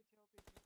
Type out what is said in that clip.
help you, help you.